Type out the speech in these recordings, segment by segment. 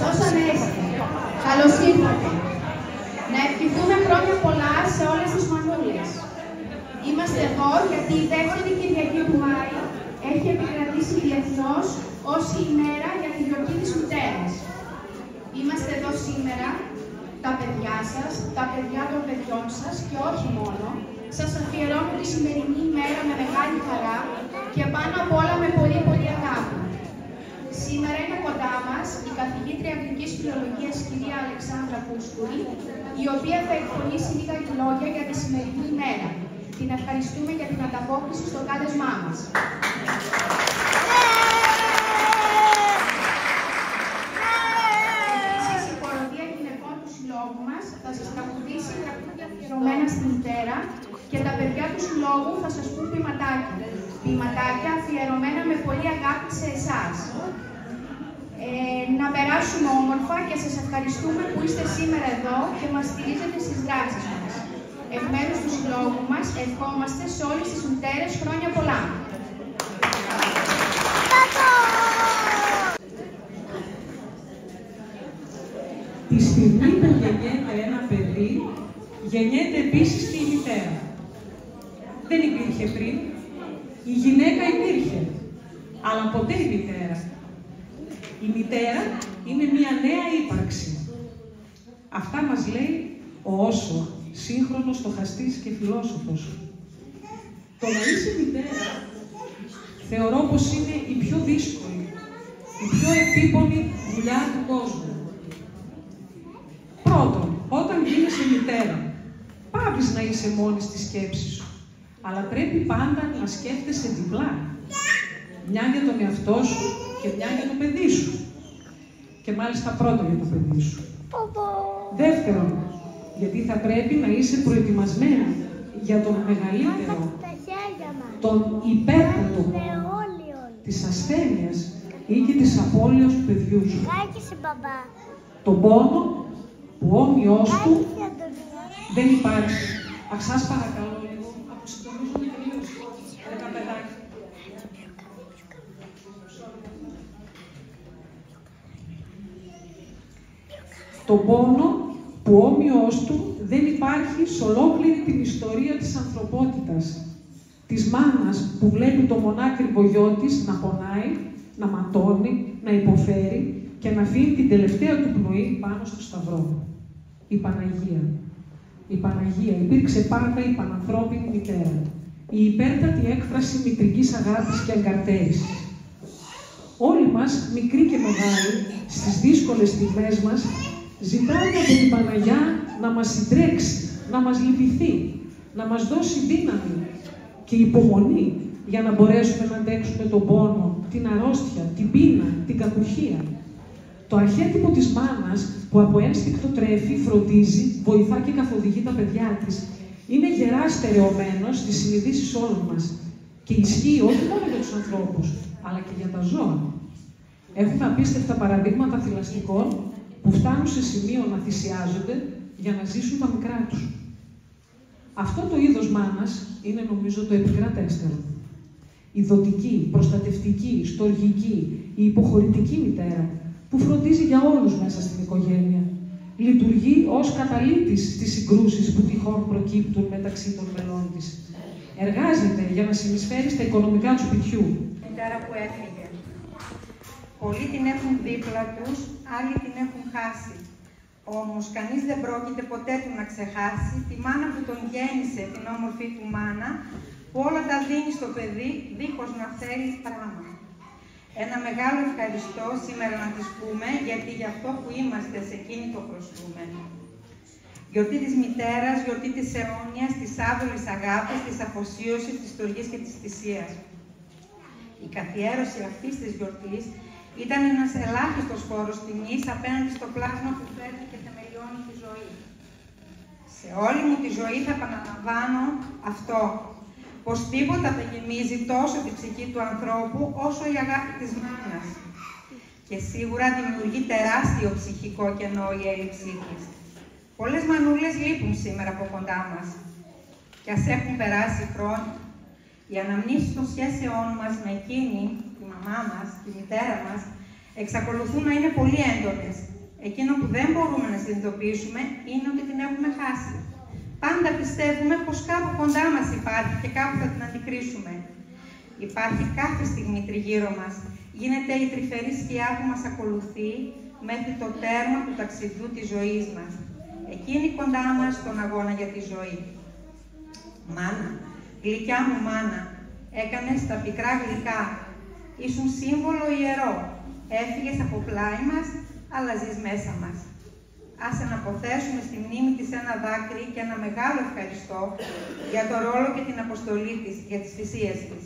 Χριστός Ανέστη. Καλώς ήρθατε. Να ευχηθούμε χρόνια πολλά σε όλες τις μανούλες. Είμαστε εδώ γιατί η δεύτερη Κυριακή του Μάη έχει επικρατήσει διεθνώς ως η ημέρα για τη γιορτή της μητέρας. Είμαστε εδώ σήμερα, τα παιδιά σας, τα παιδιά των παιδιών σας και όχι μόνο, σας αφιερώνω τη σημερινή ημέρα με μεγάλη χαρά και πάνω απ' όλα με πολύ πολύ αγάπη. Σήμερα είναι κοντά μας η καθηγήτρια Αγγλικής Φιλολογίας κυρία Αλεξάνδρα Πούσκουρη, η οποία θα εκφωνήσει λίγα λόγια για τη σημερινή ημέρα. Την ευχαριστούμε για την ανταπόκριση στο κάλεσμά μας. Επίσης, η χοροδία γυναικών του συλλόγου μας θα σας τραγουδήσει τραγούδια αφιερωμένα στη μητέρα και τα παιδιά του συλλόγου θα σας πούν ποιηματάκια. Ποιηματάκια αφιερωμένα με πολύ αγάπη σε εσάς. Ε, να περάσουμε όμορφα και σας ευχαριστούμε που είστε σήμερα εδώ και μας στηρίζετε στις δράσεις μας. Εκ μέρους του συλλόγου μας ευχόμαστε σε όλες τις μητέρες χρόνια πολλά. Τη στιγμή που γεννιέται ένα παιδί, γεννιέται επίσης και η μητέρα. Δεν υπήρχε πριν. Η γυναίκα υπήρχε, αλλά ποτέ η μητέρα. Η μητέρα είναι μια νέα ύπαρξη. Αυτά μας λέει ο Όσο, σύγχρονος στοχαστής και φιλόσοφος. Το να είσαι μητέρα θεωρώ πως είναι η πιο δύσκολη, η πιο επίπονη δουλειά του κόσμου. Πρώτον, όταν γίνεσαι μητέρα, πάβεις να είσαι μόνη στη σκέψη σου, αλλά πρέπει πάντα να σκέφτεσαι διπλά. Μια για τον εαυτό σου και μια για το παιδί σου. Και μάλιστα πρώτο για το παιδί σου. Δεύτερον, γιατί θα πρέπει να είσαι προετοιμασμένη για τον μεγαλύτερο, τον υπέρτατο της ασθένειας ή και της απώλειας του παιδιού σου. Τον πόνο που όμοιος του δεν υπάρχει. Αχ, σας παρακαλώ λίγο, αποσυντονίζομαι τελείως. Ένα παιδάκι. Το πόνο που όμοιος του δεν υπάρχει σε ολόκληρη την ιστορία της ανθρωπότητας. Της μάνας που βλέπει το μονάκριβο γιο της να πονάει, να ματώνει, να υποφέρει και να αφήνει την τελευταία του πνοή πάνω στο σταυρό. Η Παναγία. Η Παναγία υπήρξε πάντα η πανανθρώπινη μητέρα. Η υπέρτατη έκφραση μητρικής αγάπης και εγκαρτέρησης. Όλοι μας, μικροί και μεγάλοι, στις δύσκολες στιγμές μας, ζητάμε από την Παναγιά να μας συντρέξει, να μας λυπηθεί, να μας δώσει δύναμη και υπομονή για να μπορέσουμε να αντέξουμε τον πόνο, την αρρώστια, την πείνα, την κακουχία. Το αρχέτυπο της μάνας που από ένστικτο τρέφει, φροντίζει, βοηθά και καθοδηγεί τα παιδιά της, είναι γερά στερεωμένος στις συνειδήσεις όλων μας και ισχύει όχι μόνο για τους ανθρώπους, αλλά και για τα ζώα. Έχουμε απίστευτα παραδείγματα θηλαστικών που φτάνουν σε σημείο να θυσιάζονται για να ζήσουν τα μικρά τους. Αυτό το είδος μάνας είναι νομίζω το επικρατέστερο. Η δοτική, προστατευτική, στοργική, η υποχωρητική μητέρα που φροντίζει για όλους μέσα στην οικογένεια. Λειτουργεί ως καταλήτης στις συγκρούσεις που τυχόν προκύπτουν μεταξύ των μελών της. Εργάζεται για να συνεισφέρει στα οικονομικά του σπιτιού. Μητέρα που έφυγε. Πολλοί την έχουν δίπλα τους, άλλοι την έχουν χάσει. Όμως κανείς δεν πρόκειται ποτέ του να ξεχάσει τη μάνα που τον γέννησε, την όμορφη του μάνα, που όλα τα δίνει στο παιδί δίχως να θέλει πράγμα. Ένα μεγάλο ευχαριστώ σήμερα να τις πούμε, γιατί για αυτό που είμαστε σε εκείνη το προσκούμε. Γιορτή της μητέρας, γιορτή της αιώνιας, της άβολης αγάπης, της αφοσίωσης, της στοργής και της θυσίας. Η καθιέρωση αυτής της γιορτής ήταν ένας ελάχιστος φόρος τιμής απέναντι στο πλάσμα που φέρνει και θεμελιώνει τη ζωή. Σε όλη μου τη ζωή θα επαναλαμβάνω αυτό, πως τίποτα δεν γεμίζει τόσο την ψυχή του ανθρώπου όσο η αγάπη της μάνας. Και σίγουρα δημιουργεί τεράστιο ψυχικό κενό η έλλειψή της. Πολλές μανούλες λείπουν σήμερα από κοντά μας. Και ας έχουν περάσει χρόνια, οι αναμνήσεις των σχέσεών μας με εκείνη, τη μαμά μας, τη μητέρα μας, εξακολουθούν να είναι πολύ έντονες Εκείνο που δεν μπορούμε να συνειδητοποιήσουμε είναι ότι την έχουμε χάσει. Πάντα πιστεύουμε πως κάπου κοντά μας υπάρχει και κάπου θα την αντικρίσουμε. Υπάρχει κάθε στιγμή τριγύρω μας. Γίνεται η τρυφερή σκιά που μας ακολουθεί μέχρι το τέρμα του ταξιδιού της ζωής μας. Εκείνη κοντά μας στον αγώνα για τη ζωή. Μάνα, γλυκιά μου μάνα, έκανες τα πικρά γλυκά. Ήσουν σύμβολο ιερό. Έφυγες από πλάι μας, αλλά ζεις μέσα μας. Άσε να αποθέσουμε στη μνήμη της ένα δάκρυ και ένα μεγάλο ευχαριστώ για το ρόλο και την αποστολή της, για τις θυσίες της.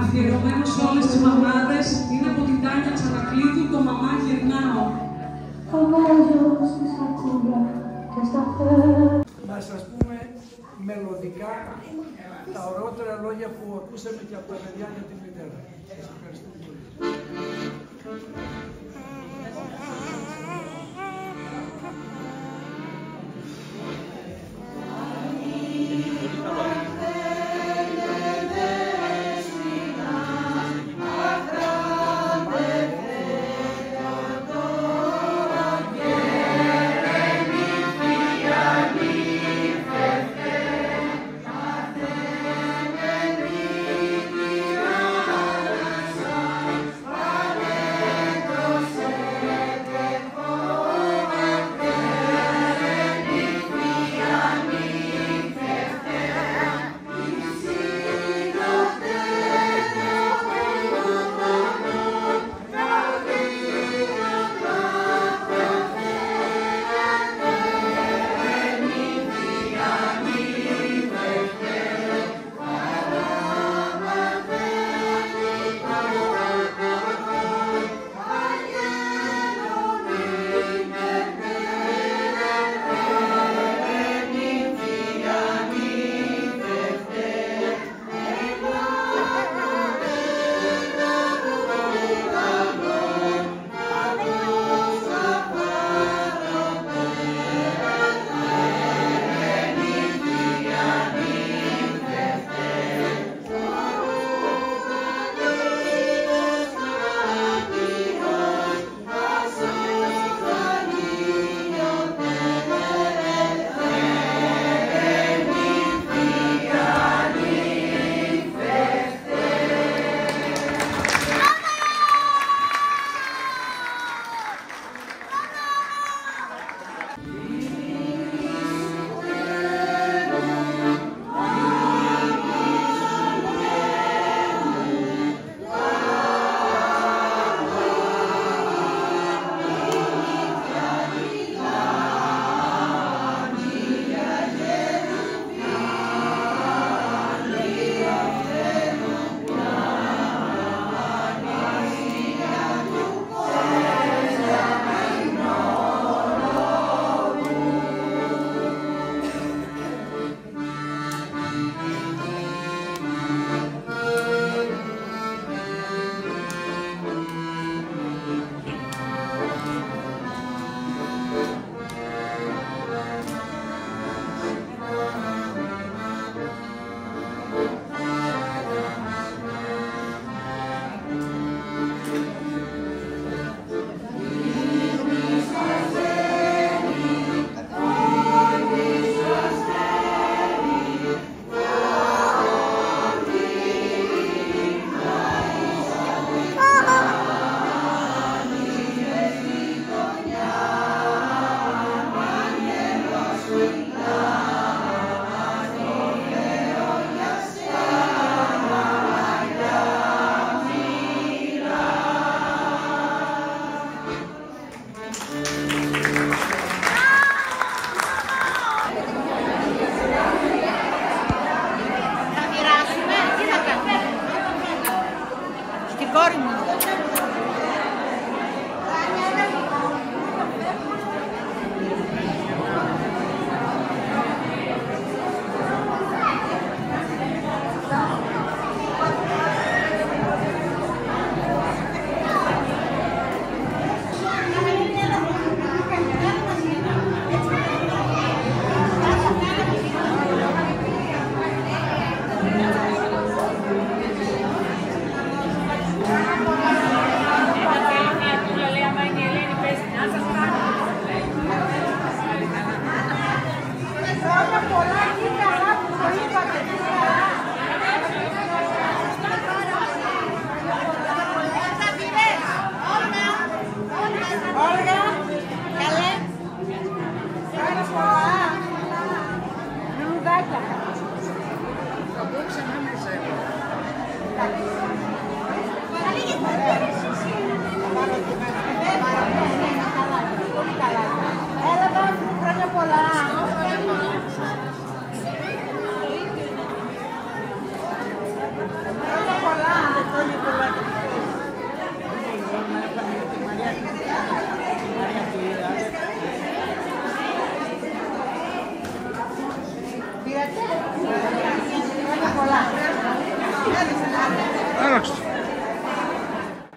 Αφιερωμένος σε όλες τις μαμάδες είναι από την Τάνια Τσανακλείδου το «Μαμά γυρνάω». Να σας πούμε μελωδικά τα ωραιότερα λόγια που ακούσαμε και από τα παιδιά για την μητέρα. Σας ευχαριστώ πολύ.